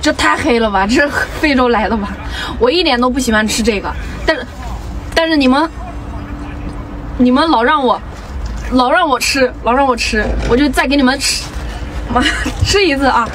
这太黑了吧，这非洲来的吧？我一点都不喜欢吃这个，但是，但是你们，你们老让我，老让我吃，老让我吃，我就再给你们吃，妈，吃一次啊！